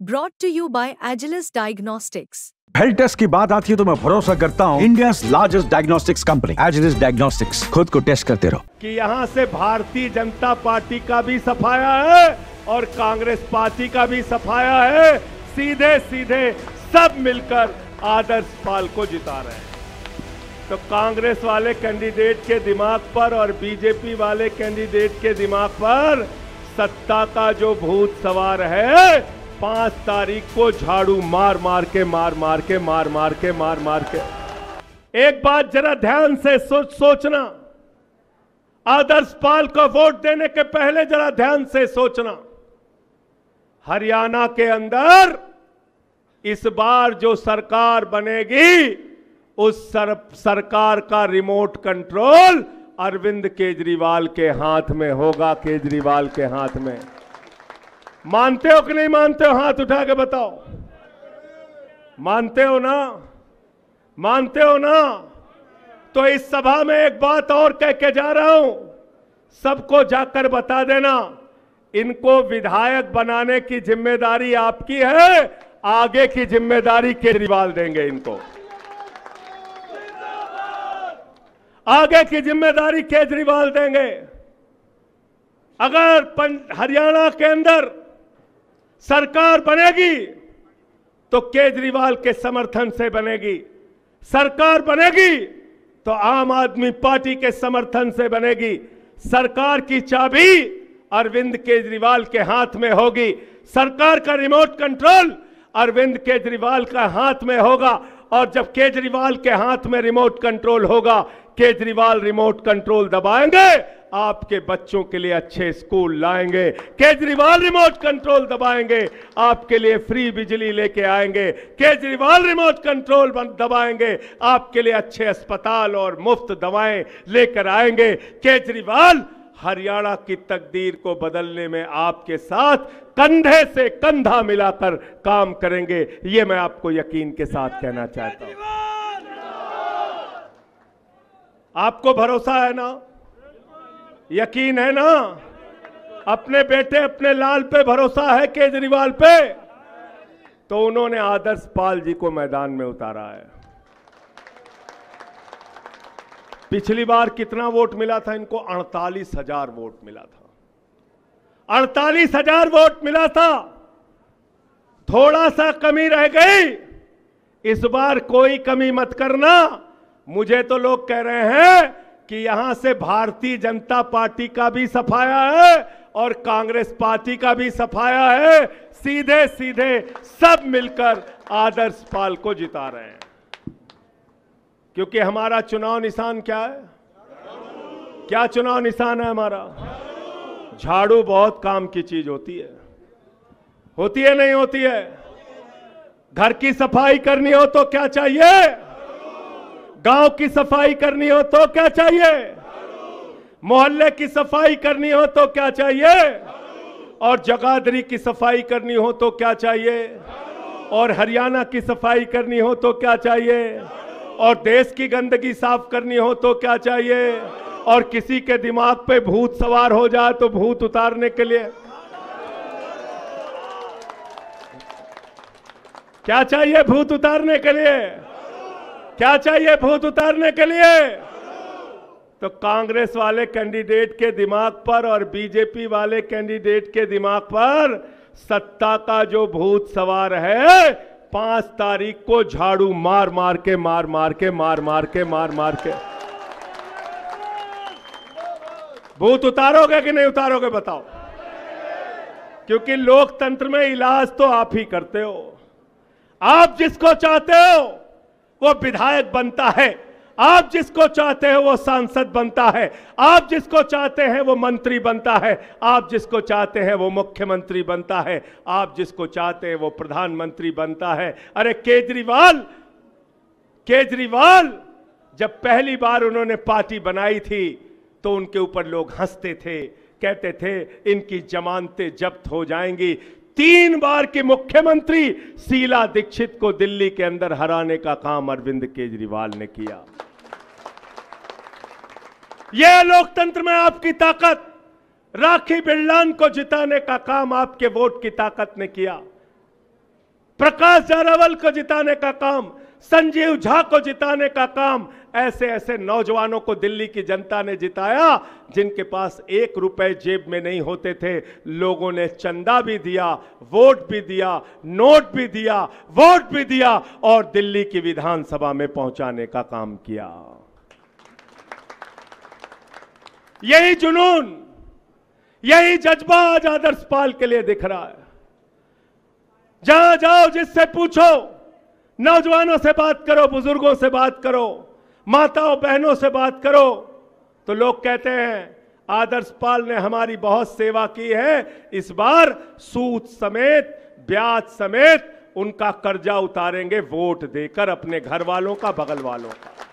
brought to you by Agilus diagnostics health test की बात आती है तो मैं भरोसा करता हूँ। India largest diagnostics company Agilus diagnostics खुद को टेस्ट करते रहो। कि यहाँ से भारतीय जनता पार्टी का भी सफाया है और कांग्रेस पार्टी का भी सफाया है। सीधे सीधे सब मिलकर आदर्श पाल को जिता रहे हैं। तो कांग्रेस वाले कैंडिडेट के दिमाग पर और बीजेपी वाले कैंडिडेट के दिमाग पर सत्ता का जो भूत सवार है पाँच तारीख को झाड़ू मार मार के मार मार के मार मार के मार मार के। एक बात जरा ध्यान से सोच सोचना। आदर्श पाल को वोट देने के पहले जरा ध्यान से सोचना। हरियाणा के अंदर इस बार जो सरकार बनेगी उस सर, सरकार का रिमोट कंट्रोल अरविंद केजरीवाल के हाथ में होगा केजरीवाल के हाथ में। मानते हो कि नहीं मानते हो? हाथ उठा के बताओ। मानते हो ना? मानते हो ना? तो इस सभा में एक बात और कह के जा रहा हूँ। सबको जाकर बता देना, इनको विधायक बनाने की ज़िम्मेदारी आपकी है, आगे की ज़िम्मेदारी केजरीवाल देंगे इनको। आगे की ज़िम्मेदारी केजरीवाल देंगे। अगर हरियाणा के अंदर सरकार बनेगी तो केजरीवाल के समर्थन से बनेगी। सरकार बनेगी तो आम आदमी पार्टी के समर्थन से बनेगी। सरकार की चाबी अरविंद केजरीवाल के हाथ में होगी। सरकार का रिमोट कंट्रोल अरविंद केजरीवाल का हाथ में होगा और जब केजरीवाल के हाथ में रिमोट कंट्रोल होगा, केजरीवाल रिमोट कंट्रोल दबाएँगे आपके बच्चों के लिए अच्छे स्कूल लाएँगे केजरीवाल रिमोट कंट्रोल दबाएँगे आपके लिए फ्री बिजली लेके आएँगे केजरीवाल रिमोट कंट्रोल दबाएँगे आपके लिए अच्छे अस्पताल और मुफ़्त दवाएँ लेकर आएँगे। केजरीवाल हरियाणा की तकदीर को बदलने में आपके साथ कंधे से कंधा मिलाकर काम करेंगे ये मैं आपको यकीन के साथ कहना चाहता हूँ। आपको भरोसा है ना? यकीन है ना? अपने बेटे अपने लाल पे भरोसा है केजरीवाल पे? तो उन्होंने आदर्श पाल जी को मैदान में उतारा है। पिछली बार कितना वोट मिला था? इनको अड़तालीस हज़ार वोट मिला था। अड़तालीस हज़ार वोट मिला था। थोड़ा सा कमी रह गई। इस बार कोई कमी मत करना। मुझे तो लोग कह रहे हैं कि यहाँ से भारतीय जनता पार्टी का भी सफाया है और कांग्रेस पार्टी का भी सफाया है। सीधे सीधे सब मिलकर आदर्श पाल को जिता रहे हैं। क्योंकि हमारा चुनाव निशान क्या है? क्या चुनाव निशान है हमारा? झाड़ू बहुत काम की चीज़ होती है। होती है, नहीं होती है? घर की सफ़ाई करनी हो तो क्या चाहिए? गाँव की सफ़ाई करनी हो तो क्या चाहिए? मोहल्ले की सफ़ाई करनी हो तो क्या चाहिए? और जगाधरी की सफ़ाई करनी हो तो क्या चाहिए? और हरियाणा की सफ़ाई करनी हो तो क्या चाहिए? और देश की गंदगी साफ़ करनी हो तो क्या चाहिए? और किसी के दिमाग पे भूत सवार हो जाए तो भूत उतारने के लिए। क्या चाहिए भूत उतारने के लिए? क्या चाहिए भूत उतारने के लिए? तो कांग्रेस वाले कैंडिडेट के दिमाग पर और बीजेपी वाले कैंडिडेट के दिमाग पर सत्ता का जो भूत सवार है, पाँच तारीख को झाड़ू मार मार के, मार मार के, मार मार के, मार मार के। भूत उतारोगे कि नहीं उतारोगे बताओ? क्योंकि लोकतंत्र में इलाज तो आप ही करते हो। आप जिसको चाहते हो वो विधायक बनता है। आप जिसको चाहते हैं वो सांसद बनता है। आप जिसको चाहते हैं वो मंत्री बनता है। आप जिसको चाहते हैं वो मुख्यमंत्री बनता है। आप जिसको चाहते हैं वो प्रधानमंत्री बनता है। अरे केजरीवाल केजरीवाल, जब पहली बार उन्होंने पार्टी बनाई थी तो उनके ऊपर लोग हँसते थे, कहते थे, इनकी जमानतें जब्त हो जाएँगी। तीन बार की मुख्यमंत्री शीला दीक्षित को दिल्ली के अंदर हराने का काम अरविंद केजरीवाल ने किया। यह लोकतंत्र में आपकी ताकत, राखी बिरलान को जिताने का काम आपके वोट की ताकत ने किया। प्रकाश जारावल को जिताने का काम, संजीव झा को जिताने का काम ऐसे ऐसे नौजवानों को दिल्ली की जनता ने जिताया, जिनके पास एक रुपए जेब में नहीं होते थे। लोगों ने चंदा भी दिया, वोट भी दिया, नोट भी दिया, वोट भी दिया और दिल्ली की विधानसभा में पहुँचाने का काम किया। यही जुनून, यही जज्बा आज आदर्श पाल के लिए दिख रहा है। जहाँ जाओ, जिससे पूछो, नौजवानों से बात करो, बुज़ुर्गों से बात करो माताओं, बहनों से बात करो। तो लोग कहते हैं, आदर्श पाल ने हमारी बहुत सेवा की है। इस बार सूद समेत, ब्याज समेत उनका कर्जा उतारेंगे, वोट देकर अपने घर वालों का बगल वालों का।